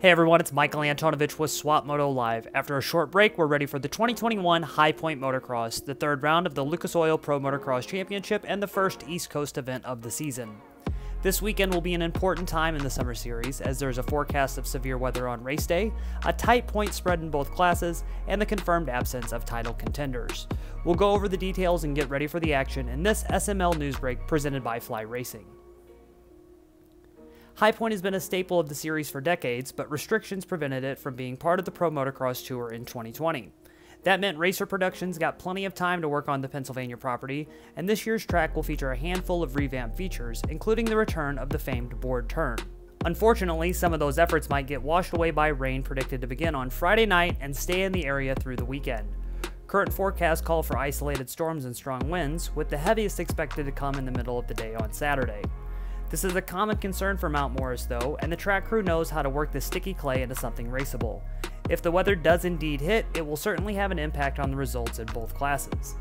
Hey everyone, it's Michael Antonovich with Swapmoto Live. After a short break, we're ready for the 2021 High Point Motocross, the third round of the Lucas Oil Pro Motocross Championship and the first East Coast event of the season. This weekend will be an important time in the Summer Series as there's a forecast of severe weather on race day, a tight point spread in both classes, and the confirmed absence of title contenders. We'll go over the details and get ready for the action in this SML news break presented by Fly Racing. High Point has been a staple of the series for decades, but restrictions prevented it from being part of the Pro Motocross Tour in 2020. That meant Racer Productions got plenty of time to work on the Pennsylvania property, and this year's track will feature a handful of revamped features, including the return of the famed board turn. Unfortunately, some of those efforts might get washed away by rain predicted to begin on Friday night and stay in the area through the weekend. Current forecasts call for isolated storms and strong winds, with the heaviest expected to come in the middle of the day on Saturday. This is a common concern for Mount Morris though, and the track crew knows how to work the sticky clay into something raceable. If the weather does indeed hit, it will certainly have an impact on the results in both classes.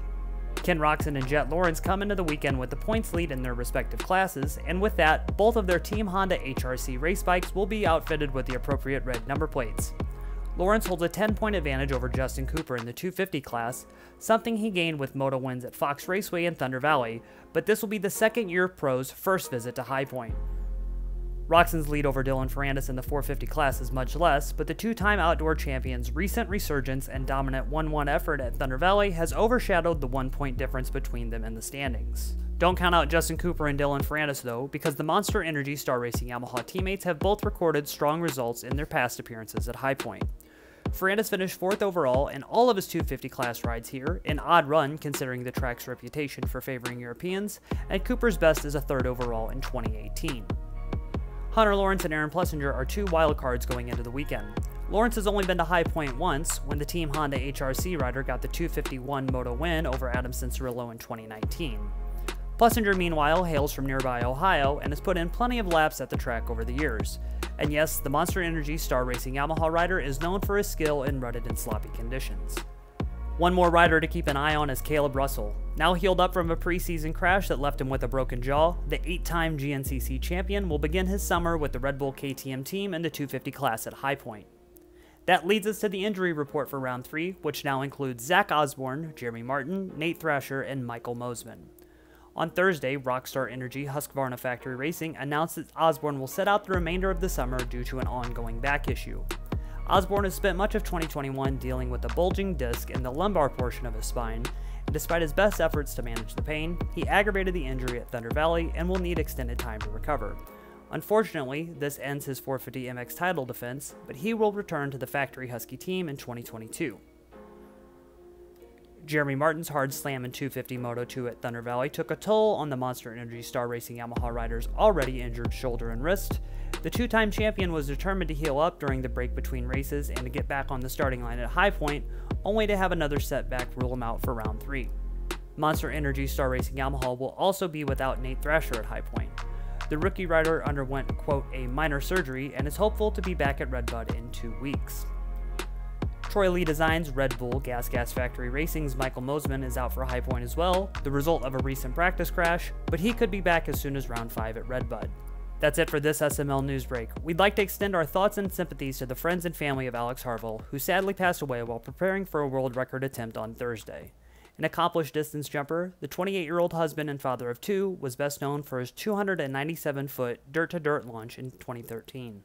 Ken Roczen and Jett Lawrence come into the weekend with the points lead in their respective classes, and with that, both of their Team Honda HRC race bikes will be outfitted with the appropriate red number plates. Lawrence holds a 10 point advantage over Justin Cooper in the 250 class, something he gained with moto wins at Fox Raceway and Thunder Valley, but this will be the second year Pro's first visit to High Point. Roczen's lead over Dylan Ferrandis in the 450 class is much less, but the two time outdoor champion's recent resurgence and dominant 1 1 effort at Thunder Valley has overshadowed the one point difference between them in the standings. Don't count out Justin Cooper and Dylan Ferrandis though, because the Monster Energy Star Racing Yamaha teammates have both recorded strong results in their past appearances at High Point. Ferrandis finished 4th overall in all of his 250 class rides here, an odd run considering the track's reputation for favoring Europeans, and Cooper's best is a 3rd overall in 2018. Hunter Lawrence and Aaron Plessinger are two wildcards going into the weekend. Lawrence has only been to High Point once, when the Team Honda HRC rider got the 251 moto win over Adam Cianciarulo in 2019. Plessinger, meanwhile, hails from nearby Ohio and has put in plenty of laps at the track over the years. And yes, the Monster Energy Star Racing Yamaha rider is known for his skill in rutted and sloppy conditions. One more rider to keep an eye on is Kailub Russell. Now healed up from a preseason crash that left him with a broken jaw, the eight time GNCC champion will begin his summer with the Red Bull KTM team in the 250 class at High Point. That leads us to the injury report for round 3, which now includes Zach Osborne, Jeremy Martin, Nate Thrasher, and Michael Mosiman. On Thursday, Rockstar Energy Husqvarna Factory Racing announced that Osborne will set out the remainder of the summer due to an ongoing back issue. Osborne has spent much of 2021 dealing with a bulging disc in the lumbar portion of his spine, and despite his best efforts to manage the pain, he aggravated the injury at Thunder Valley and will need extended time to recover. Unfortunately, this ends his 450 MX title defense, but he will return to the factory Husky team in 2022. Jeremy Martin's hard slam in 250 Moto 2 at Thunder Valley took a toll on the Monster Energy Star Racing Yamaha rider's already injured shoulder and wrist. The two time champion was determined to heal up during the break between races and to get back on the starting line at High Point, only to have another setback rule him out for round 3. Monster Energy Star Racing Yamaha will also be without Nate Thrasher at High Point. The rookie rider underwent, quote, a minor surgery and is hopeful to be back at Redbud in two weeks. Troy Lee Designs Red Bull Gas Gas Factory Racing's Michael Mosiman is out for High Point as well, the result of a recent practice crash, but he could be back as soon as round 5 at Redbud. That's it for this SML news break. We'd like to extend our thoughts and sympathies to the friends and family of Alex Harville, who sadly passed away while preparing for a world record attempt on Thursday. An accomplished distance jumper, the 28 year old husband and father of two was best known for his 297 foot dirt to dirt launch in 2013.